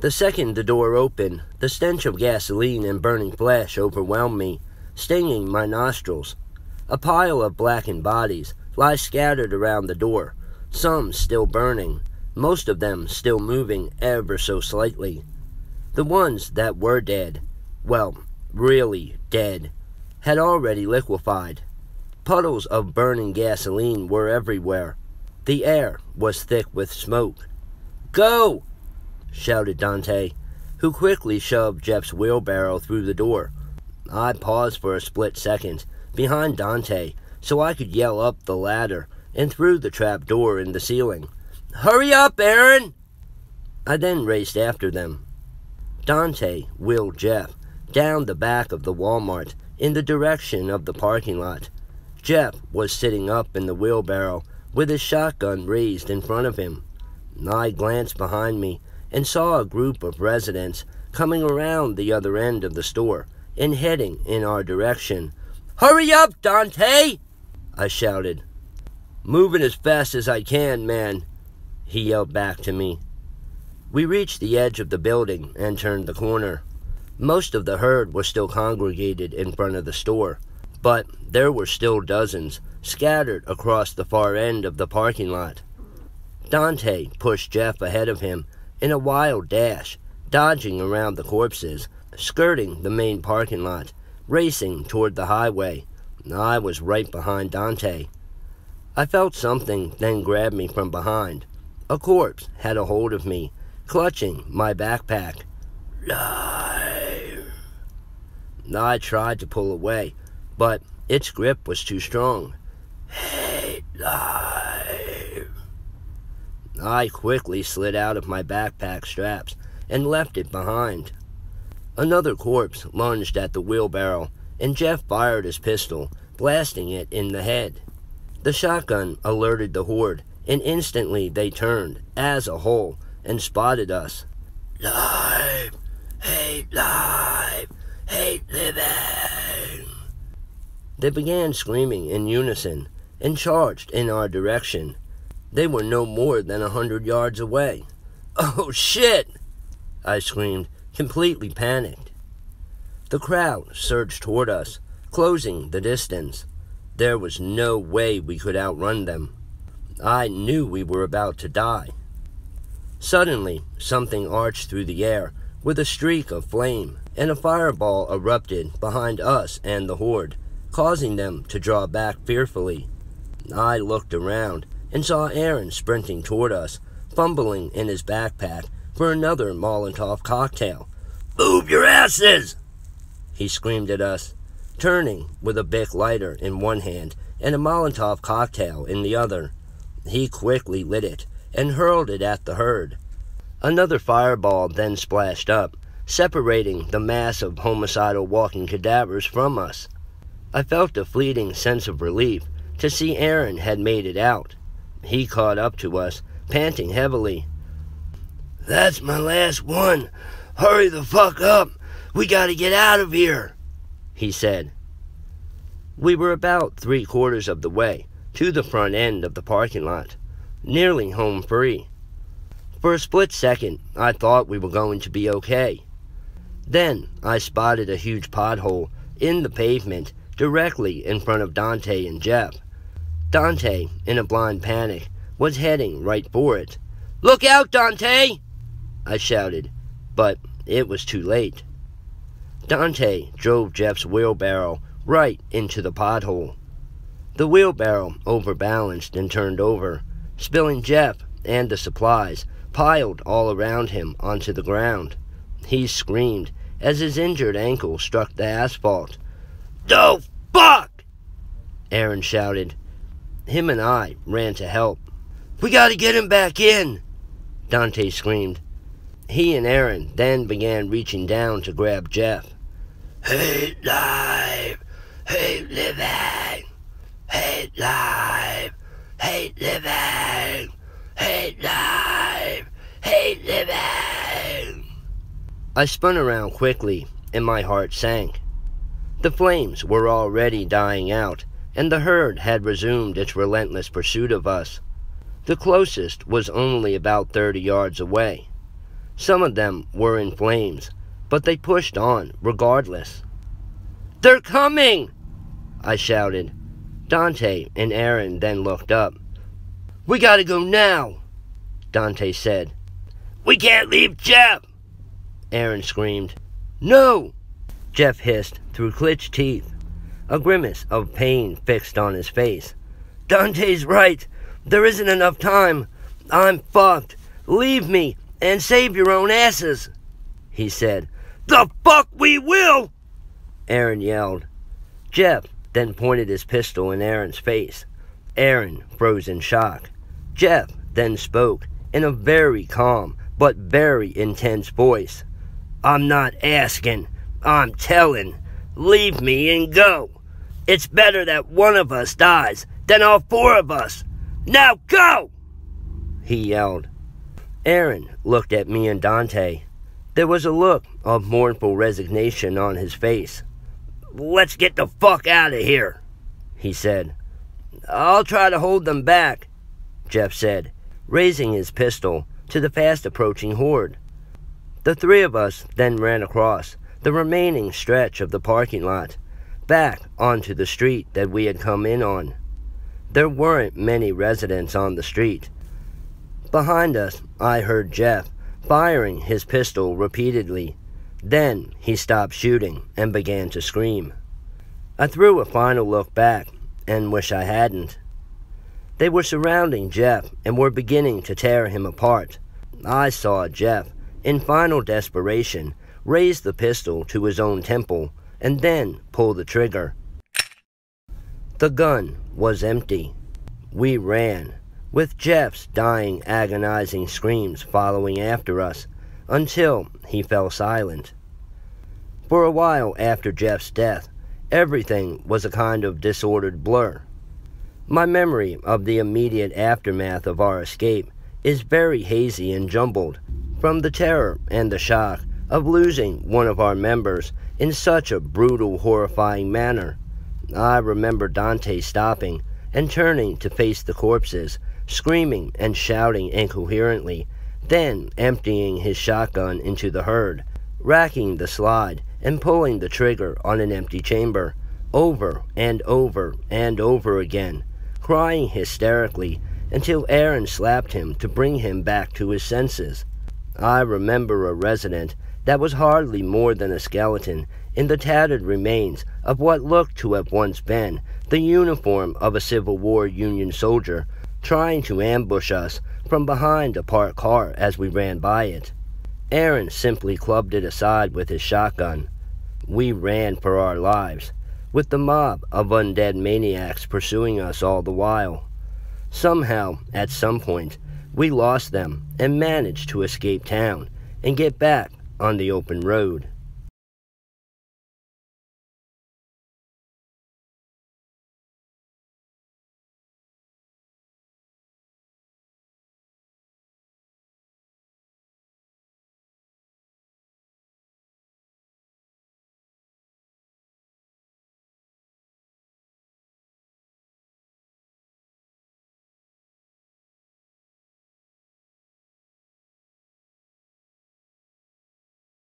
The second the door opened, the stench of gasoline and burning flesh overwhelmed me, stinging my nostrils. A pile of blackened bodies lie scattered around the door, some still burning, most of them still moving ever so slightly. The ones that were dead, well, really dead, had already liquefied. Puddles of burning gasoline were everywhere. The air was thick with smoke. Go! Shouted Dante, who quickly shoved Jeff's wheelbarrow through the door. I paused for a split second behind Dante so I could yell up the ladder and through the trap door in the ceiling. Hurry up, Aaron! I then raced after them. Dante wheeled Jeff down the back of the Walmart in the direction of the parking lot. Jeff was sitting up in the wheelbarrow with his shotgun raised in front of him. I glanced behind me and saw a group of residents coming around the other end of the store and heading in our direction. Hurry up, Dante! I shouted. Moving as fast as I can, man, he yelled back to me. We reached the edge of the building and turned the corner. Most of the herd was still congregated in front of the store, but there were still dozens scattered across the far end of the parking lot. Dante pushed Jeff ahead of him in a wild dash, dodging around the corpses, skirting the main parking lot, racing toward the highway. I was right behind Dante. I felt something then grab me from behind. A corpse had a hold of me, clutching my backpack. Live. I tried to pull away, but its grip was too strong. Hey. I quickly slid out of my backpack straps and left it behind. Another corpse lunged at the wheelbarrow, and Jeff fired his pistol, blasting it in the head. The shotgun alerted the horde, and instantly they turned, as a whole, and spotted us. Live! Hate life! Hate living! They began screaming in unison and charged in our direction. They were no more than a hundred yards away. Oh, shit! I screamed, completely panicked. The crowd surged toward us, closing the distance. There was no way we could outrun them. I knew we were about to die. Suddenly, something arched through the air with a streak of flame, and a fireball erupted behind us and the horde, causing them to draw back fearfully. I looked around and saw Aaron sprinting toward us, fumbling in his backpack for another Molotov cocktail. Move your asses! He screamed at us, turning with a Bic lighter in one hand and a Molotov cocktail in the other. He quickly lit it and hurled it at the herd. Another fireball then splashed up, separating the mass of homicidal walking cadavers from us. I felt a fleeting sense of relief to see Aaron had made it out. He caught up to us, panting heavily. That's my last one. Hurry the fuck up. We gotta get out of here, he said. We were about three quarters of the way to the front end of the parking lot, nearly home free. For a split second, I thought we were going to be okay. Then I spotted a huge pothole in the pavement directly in front of Dante and Jeff. Dante, in a blind panic, was heading right for it. Look out, Dante! I shouted, but it was too late. Dante drove Jeff's wheelbarrow right into the pothole. The wheelbarrow overbalanced and turned over, spilling Jeff and the supplies piled all around him onto the ground. He screamed as his injured ankle struck the asphalt. No, fuck! Aaron shouted. Him and I ran to help. We gotta get him back in! Dante screamed. He and Aaron then began reaching down to grab Jeff. Hate life! Hate living! Hate life! Hate living! Hate life! Hate living! I spun around quickly, and my heart sank. The flames were already dying out, and the herd had resumed its relentless pursuit of us. The closest was only about thirty yards away. Some of them were in flames, but they pushed on regardless. They're coming! I shouted. Dante and Aaron then looked up. We gotta go now, Dante said. We can't leave Jeff! Aaron screamed. No! Jeff hissed through clenched teeth, a grimace of pain fixed on his face. Dante's right. There isn't enough time. I'm fucked. Leave me and save your own asses, he said. The fuck we will! Aaron yelled. Jeff then pointed his pistol in Aaron's face. Aaron froze in shock. Jeff then spoke in a very calm but very intense voice. I'm not asking, I'm telling. Leave me and go. It's better that one of us dies than all four of us. Now go! He yelled. Aaron looked at me and Dante. There was a look of mournful resignation on his face. Let's get the fuck out of here, he said. I'll try to hold them back, Jeff said, raising his pistol to the fast approaching horde. The three of us then ran across the remaining stretch of the parking lot, back onto the street that we had come in on. There weren't many residents on the street. Behind us, I heard Jeff firing his pistol repeatedly. Then he stopped shooting and began to scream. I threw a final look back and wish I hadn't. They were surrounding Jeff and were beginning to tear him apart. I saw Jeff, in final desperation, raise the pistol to his own temple and then pull the trigger. The gun was empty. We ran, with Jeff's dying, agonizing screams following after us, until he fell silent. For a while after Jeff's death, everything was a kind of disordered blur. My memory of the immediate aftermath of our escape is very hazy and jumbled from the terror and the shock of losing one of our members in such a brutal, horrifying manner. I remember Dante stopping and turning to face the corpses, screaming and shouting incoherently, then emptying his shotgun into the herd, racking the slide and pulling the trigger on an empty chamber, over and over and over again, crying hysterically until Aaron slapped him to bring him back to his senses. I remember a resident that was hardly more than a skeleton in the tattered remains of what looked to have once been the uniform of a Civil War Union soldier trying to ambush us from behind a parked car as we ran by it. Aaron simply clubbed it aside with his shotgun. We ran for our lives, with the mob of undead maniacs pursuing us all the while. Somehow, at some point, we lost them and managed to escape town and get back on the open road.